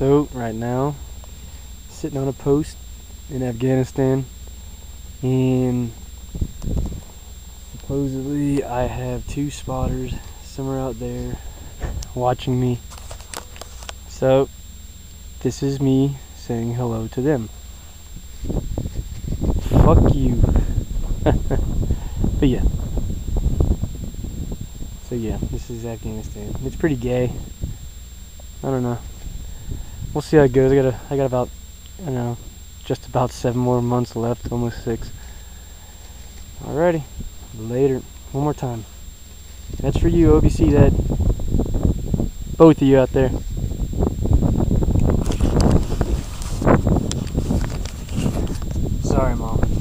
So, right now, sitting on a post in Afghanistan, and supposedly I have two spotters somewhere out there watching me. So, this is me saying hello to them. Fuck you. but yeah. So yeah, this is Afghanistan. It's pretty gay. I don't know we'll see how it goes. I got a, I got about you know just about seven more months left, almost six. Alrighty, later. One more time. That's for you, OBC. That both of you out there. Sorry, mom.